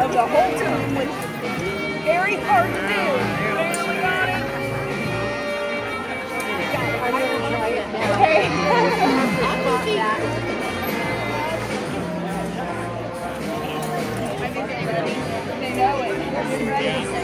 of the whole team, which is very hard to do. I'm gonna try it. Okay. I think. They know it.